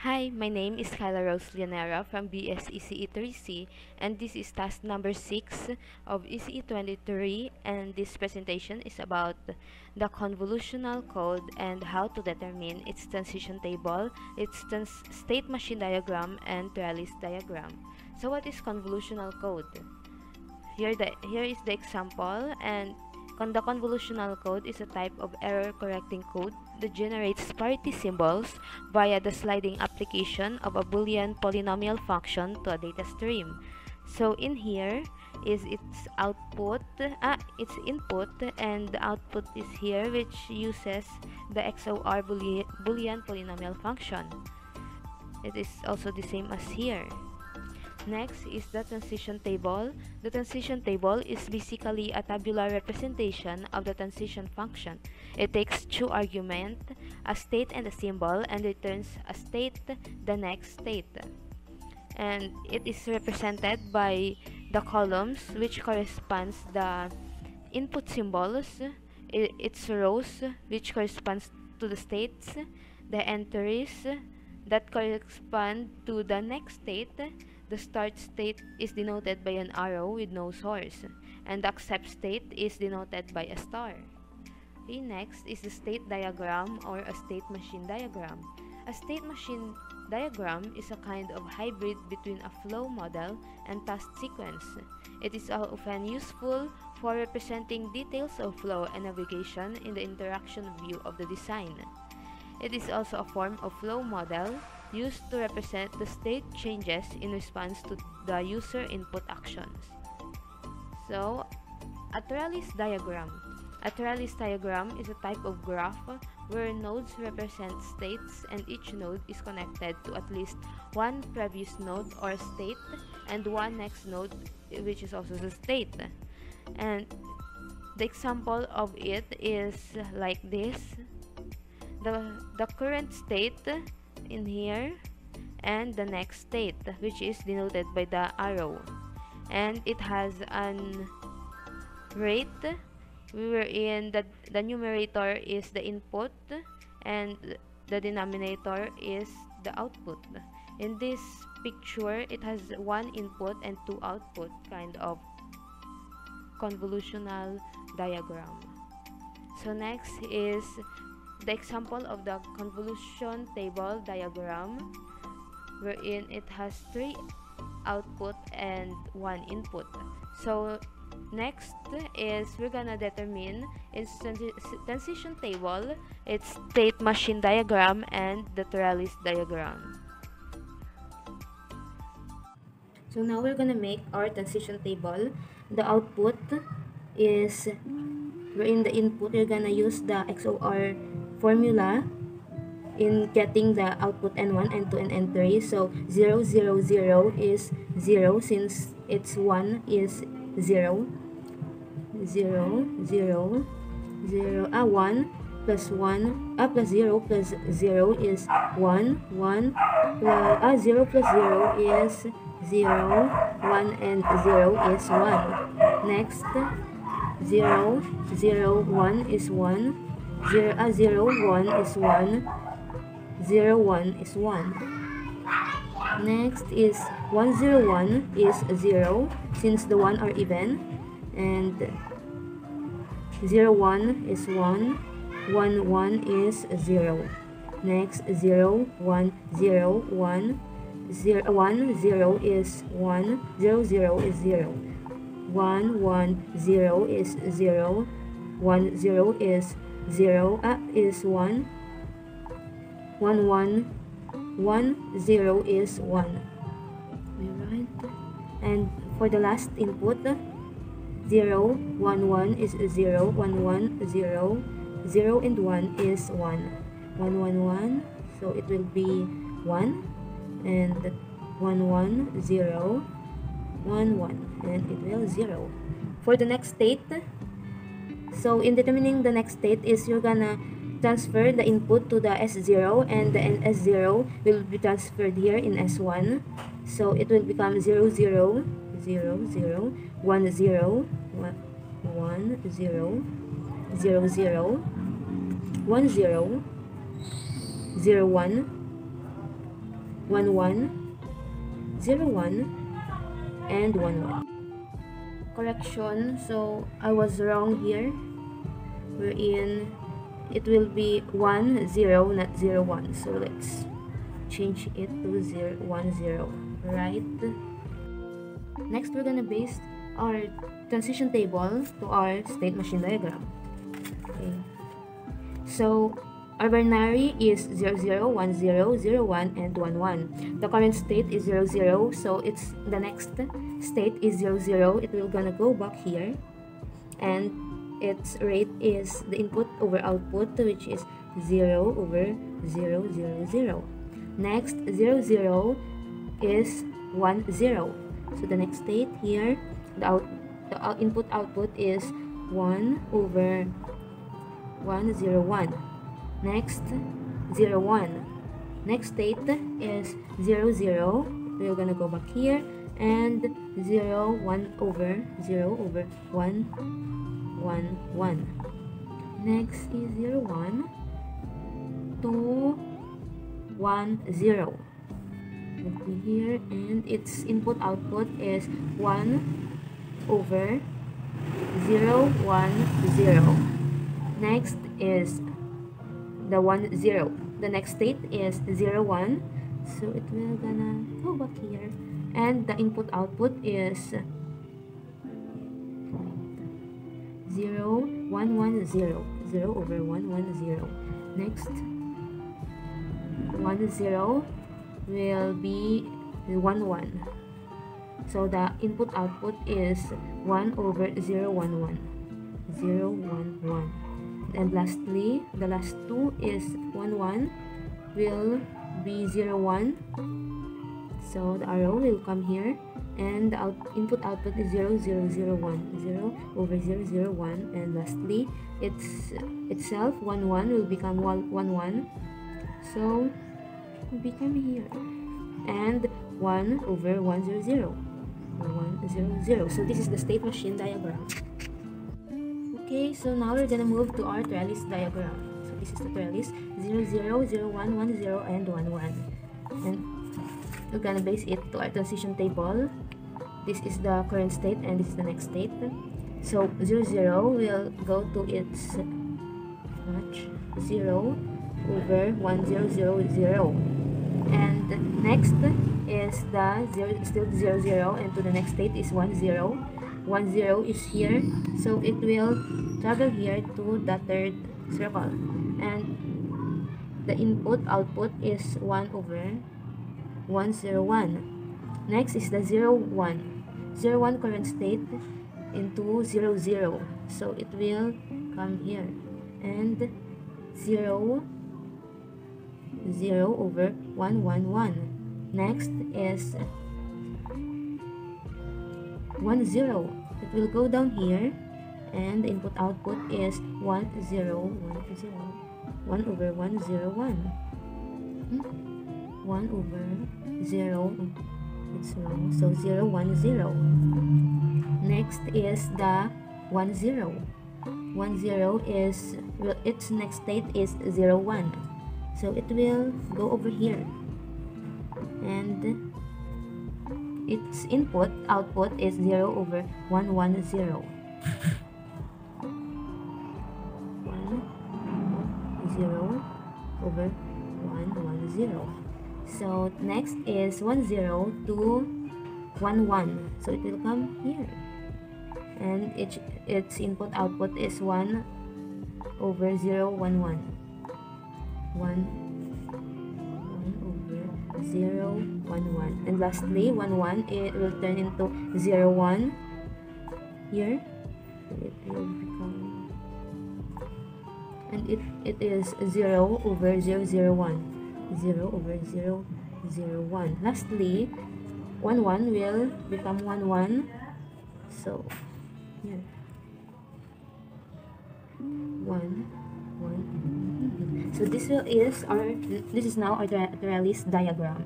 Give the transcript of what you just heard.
Hi, my name is Kayla Rose Llanera from BS ECE 3C and this is task number 6 of ECE 23 and this presentation is about the convolutional code and how to determine its transition table, its state machine diagram and trellis diagram. So what is convolutional code? Here, the, here is the example and the convolutional code is a type of error correcting code that generates parity symbols via the sliding application of a boolean polynomial function to a data stream. So in here is its output, ah, its input and the output is here which uses the XOR boolean polynomial function. It is also the same as here. Next is the transition table. The transition table is basically a tabular representation of the transition function. It takes two arguments, a state and a symbol, and returns a state, the next state. And it is represented by the columns which corresponds the input symbols, its rows which corresponds to the states, the entries that correspond to the next state, the start state is denoted by an arrow with no source, and the accept state is denoted by a star. Okay, next is the state diagram or a state machine diagram. A state machine diagram is a kind of hybrid between a flow model and task sequence. It is often useful for representing details of flow and navigation in the interaction view of the design. It is also a form of flow model used to represent the state changes in response to the user input actions. So, a trellis diagram. A trellis diagram is a type of graph where nodes represent states and each node is connected to at least one previous node or state and one next node which is also the state. And the example of it is like this. The, the current state in here and the next state which is denoted by the arrow. And it has an rate. Wherein the, the numerator is the input and the denominator is the output. In this picture it has one input and two output kind of convolutional diagram. So next is the example of the convolution table diagram wherein it has three output and one input. So next is we're gonna determine its transition table its state machine diagram and the trellis diagram. So now we're gonna make our transition table. The output is wherein the input you're gonna use the XOR formula in getting the output N1, N2, and N3. So 0, 0, 0 is 0 since it's 1 is 0. 0, 0, 0, ah, 1 plus 1, ah, plus 0 plus 0 is 1, 1, plus, ah, 0 plus 0 is 0, 1 and 0 is 1. Next, 0, 0, 1 is 1, 0, uh, 0, 1 is 1. 0, 1 is 1. Next is 101 is 0 since the 1 are even. And 0, 1 is 1. 1, 1 is 0. Next 0, 1, 0, 1. 0, 1, 0 is 1. 0, 0 is 0. 1, 1, 0 is 0. 1, 0 is 0 uh, is 1 1 1 1 0 is 1 right and for the last input 0 1 1 is 0 1 1 0 0 and 1 is 1 1 1 1 so it will be 1 and 1 1 0 1 1 and it will 0 for the next state so in determining the next state is you're gonna transfer the input to the S0 and the S0 will be transferred here in S1. So it will become 0, 0, 0, 0, 1, 0, 1, 0, 0, 0, 1, 0, 0, 1, 1 1 0 1 and 1 1 correction so I was wrong here we're in it will be 1 0 not 0 1 so let's change it to 0 1 0 right? Next we're gonna base our transition table to our state machine diagram. Okay. So our binary is 0 0 1 0 0 1 and 1 1 the current state is 0 0 so it's the next state is 0 0 it will gonna go back here. And its rate is the input over output which is 0 over 0 0 0 next 0 0 is 1 0 so the next state here the out the out input output is 1 over 1 0 1 next 0 1 next state is 0 0 we're gonna go back here. And 0 1 over 0 over 1 1 1 next is 0 1 2 1 0 let me here and its input output is 1 over 0 1 0 next is the 1 0 the next state is 0 1 so it will gonna go back here. And the input output is 0 1 1 0 0 over 1 1 0 next. 1 0 will be 1 1 so the input output is 1 over 0 1 1 0 1 1 and lastly the last two is 1 1 will be 0 1 so the arrow will come here. And the out input output is 0 0 0 1 0 over 0 0 1 and lastly it's itself 1 1 will become 1 1 1 so become here. And 1 over 1 0 0 1 0 0 so this is the state machine diagram. Okay so now we're gonna move to our trellis diagram. So this is the trellis. 0 0 0 1 1 0 and 1 1 and we're gonna base it to our transition table. This is the current state and this is the next state. So 0 0 will go to its match. 0 over 1 0 0 0 and next is the 0 still 0 0 and to the next state is 1 0 1 0 is here so it will travel here to the third circle. And the input output is 1 over 101 next is the 0 1 0 1 current state into 0 0 so it will come here. And 0 0 over 1 1 1 next is 1 0 it will go down here. And the input output is 1 0 1 0 1 over 1 0 1 hmm? 1 over 0 it's wrong. So 0 1 0 next is the 1 0 1 0 is well, its next state is 0 1 so it will go over here. And its input output is 0 over 1 1 0 1 0 over 1 1 0 so next is 1 0 to 1 1 so it will come here. And its its input output is 1 over 0 1 1 1 over 0 1 1 and lastly 1 1 it will turn into 0 1 here. It will become and it it is 0 over 0 0 1 0 over 0, 0, 1. Lastly, 1, 1 will become 1, 1. So, here. 1, 1. So, this will is our, this is now our trellis diagram.